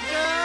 good.